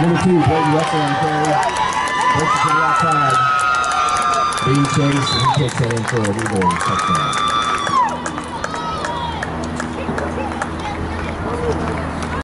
Number two, Brady Russell on carry. Versus it to the outside. Being chased, and he takes that in for a legal touchdown.